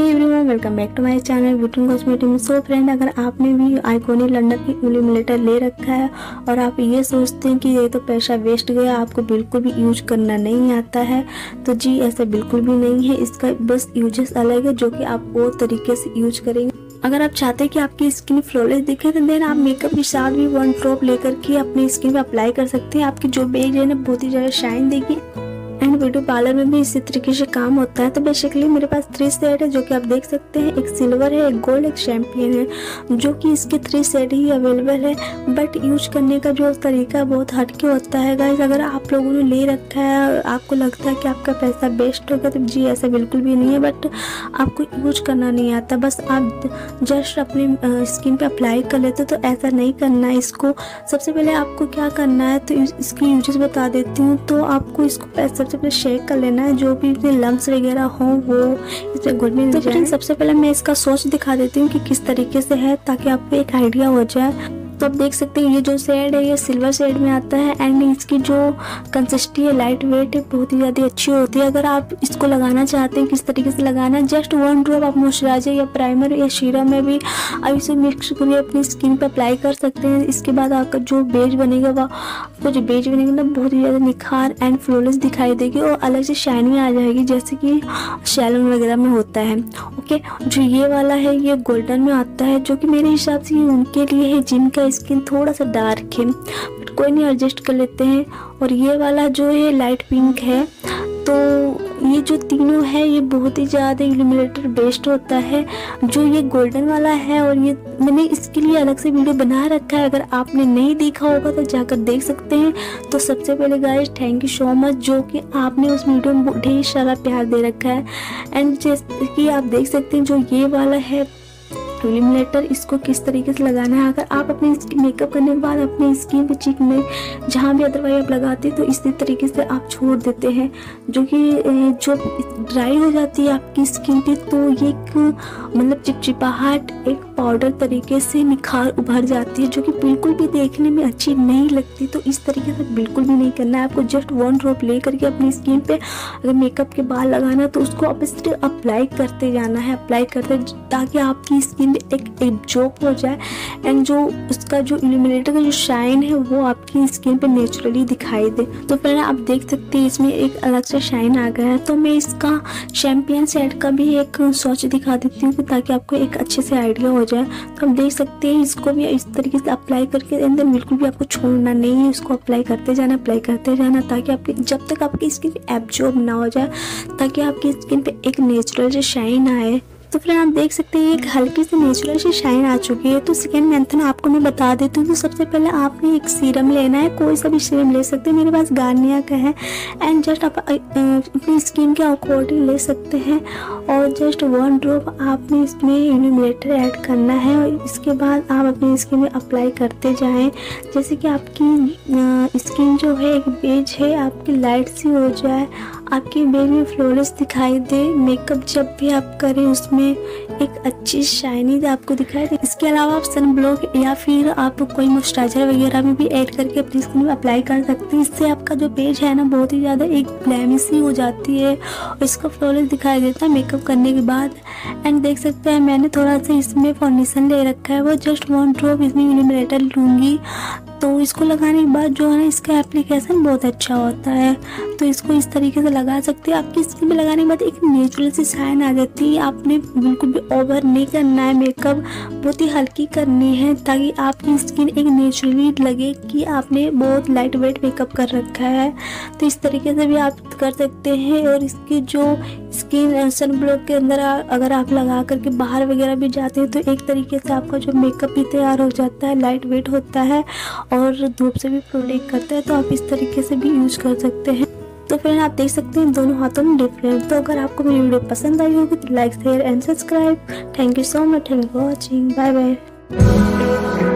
Everyone welcome back to my channel beauty cosmetic so friend अगर आपने भी iconic London की इल्यूमिनेटर ले रखा है और आप ये सोचते हैं कि ये तो पैसा वेस्ट गया, आपको बिल्कुल भी यूज़ करना नहीं आता है तो जी ऐसा बिल्कुल भी नहीं है। इसका बस यूजेस अलग है जो कि आप वो तरीके से यूज़ करेंगे। अगर आप चाहते हैं कि आपकी स्किन फ्लॉलेस दिखे तो देन आप मेकअप के साथ भी वन ड्रॉप लेकर के अपनी स्किन पे अप्लाई कर सकते हैं। आपकी जो बेज है ना, बहुत ही ज़्यादा शाइन देगी। एंड ब्यूटी पार्लर में भी इसी तरीके से काम होता है। तो बेसिकली मेरे पास थ्री सेट है, जो कि आप देख सकते हैं। एक सिल्वर है, एक गोल्ड एक चैम्पियन है, जो कि इसके थ्री सेट ही अवेलेबल है। बट यूज़ करने का जो तरीका बहुत हटके होता है गाइज़ अगर आप लोगों ने ले रखा है, आपको लगता है कि आपका पैसा वेस्ट होगा तो जी, ऐसा बिल्कुल भी नहीं है। बट आपको यूज़ करना नहीं आता। बस आप जस्ट अपने स्किन पे अप्लाई कर लेते तो ऐसा नहीं करना है इसको। सबसे पहले आपको क्या करना है तो इसकी यूजेस बता देती हूँ। तो आपको इसको सबसे पहले शेक कर लेना है जो भी इसमें लम्स वगैरह हो वो इसमें घुल मिल तो सबसे पहले मैं इसका सोच दिखा देती हूँ कि किस तरीके से है ताकि आपको एक आइडिया हो जाए। तो आप देख सकते हैं, ये जो शेड है, ये सिल्वर शेड में आता है एंड इसकी जो कंसिस्टी है लाइट वेट है, बहुत ही ज़्यादा अच्छी होती है। अगर आप इसको लगाना चाहते हैं, किस तरीके से लगाना है जस्ट वन ड्रॉप आप मॉइस्चराइजर या प्राइमर या शीरम में भी आप इसे मिक्स करके अपनी स्किन पर अप्लाई कर सकते हैं। इसके बाद आपका जो बेज बनेगा, वह आपको जो बेज बनेगा ना, बहुत ही ज़्यादा निखार एंड फ्लोलेस दिखाई देगी और अलग से शाइनिंग आ जाएगी, जैसे कि सैलून वगैरह में होता है। ओके जो ये वाला है, ये गोल्डन में आता है, जो कि मेरे हिसाब से उनके लिए है जिनका स्किन थोड़ा सा डार्क है। बट कोई नहीं एडजस्ट कर लेते हैं। और ये वाला जो है लाइट पिंक है। तो ये जो तीनों है, ये बहुत ही ज़्यादा इल्यूमिनेटर बेस्ट होता है। जो ये गोल्डन वाला है और ये मैंने इसके लिए अलग से वीडियो बना रखा है। अगर आपने नहीं देखा होगा तो जाकर देख सकते हैं। तो सबसे पहले guys thank you so much जो कि आपने उस वीडियो में ढेर सारा प्यार दे रखा है। एंड जैसे कि आप देख सकते हैं, जो ये वाला है इल्यूमिनेटर इसको किस तरीके से लगाना है? अगर आप अपने मेकअप करने के बाद अपने स्किन पे चिक में जहाँ भी अदरवाइज़ आप लगाते हैं तो इसी तरीके से आप छोड़ देते हैं। जो कि जो ड्राई हो जाती है आपकी स्किन पे तो ये एक मतलब चिपचिपाहट, एक पाउडर तरीके से निखार उभर जाती है, जो कि बिल्कुल भी देखने में अच्छी नहीं लगती। तो इस तरीके से बिल्कुल भी नहीं करना है। आपको जस्ट वन ड्रॉप ले करके अपनी स्किन पे अगर मेकअप के बाल लगाना तो उसको आप अप्लाई करते जाना है। अप्लाई करते, ताकि आपकी स्किन स्किन एक एब्जॉर्ब हो जाए एंड जो उसका जो इल्यूमिनेटर का जो शाइन है, वो आपकी स्किन पे नेचुरली दिखाई दे। तो फिर आप देख सकते हैं, इसमें एक अलग से शाइन आ गया है। तो मैं इसका शैम्पियन सेट का भी एक सोच दिखा देती हूँ ताकि आपको एक अच्छे से आइडिया हो जाए। तो आप देख सकते हैं, इसको भी इस तरीके से अप्लाई करके अंदर बिल्कुल भी आपको छोड़ना नहीं है, इसको अप्लाई करते जाना अप्लाई करते जाना, ताकि आपकी, जब तक आपकी स्किन एब्जॉर्ब ना हो जाए, ताकि आपकी स्किन पे एक नेचुरल से शाइन आए। तो फिर आप देख सकते हैं, एक हल्की सी नेचुरल सी शाइन आ चुकी है। तो सेकेंड मेथड आपको मैं बता देती हूँ तो सबसे पहले आपने एक सीरम लेना है, कोई सा भी सीरम ले सकते हैं। मेरे पास गार्निया का है। एंड जस्ट आप अपनी स्किन के अकॉर्डिंग ले सकते हैं। और जस्ट वन ड्रॉप आपने इसमें इल्यूमिनेटर ऐड करना है। और इसके बाद आप अपनी स्किन में अप्लाई करते जाएँ। जैसे कि आपकी स्किन जो है, एक बेज है, आपकी लाइट सी हो जाए। आपकी बेबी में फ्लोरेस दिखाई दे। मेकअप जब भी आप करें, उसमें एक अच्छी शाइनी आपको दिखाई दे। इसके अलावा आप सन ब्लॉक या फिर आप कोई मॉइस्चराइजर वगैरह में भी ऐड करके अपनी स्किन में अप्लाई कर सकते हैं। इससे आपका जो पेज है ना, बहुत ही ज़्यादा एक ग्लैमिसी हो जाती है और इसका फ्लोरेस दिखाई देता है मेकअप करने के बाद। एंड देख सकते हैं, मैंने थोड़ा सा इसमें फाउंडेशन ले रखा है। वो जस्ट वन ड्रॉप इसमें इल्यूमिनेटर लूँगी। तो इसको लगाने के बाद जो है ना, इसका एप्लीकेशन बहुत अच्छा होता है। तो इसको इस तरीके से लगा सकते हैं। आपकी स्किन पे लगाने के बाद एक नेचुरल सी साइन आ जाती है। आपने बिल्कुल भी ओवर नहीं करना है। मेकअप बहुत ही हल्की करनी है, ताकि आपकी स्किन एक नेचुरली लगे कि आपने बहुत लाइट वेट मेकअप कर रखा है। तो इस तरीके से भी आप कर सकते हैं। और इसकी जो स्किन सन ब्लॉक के अंदर अगर आप लगा करके बाहर वगैरह भी जाते हैं तो एक तरीके से आपका जो मेकअप भी तैयार हो जाता है लाइट वेट होता है और धूप से भी प्रोटेक्ट करता है तो आप इस तरीके से भी यूज़ कर सकते हैं। तो फिर आप देख सकते हैं दोनों हाथों में डिफरेंट तो अगर आपको मेरी वीडियो पसंद आई होगी तो like share and subscribe thank you so much thank you for watching bye bye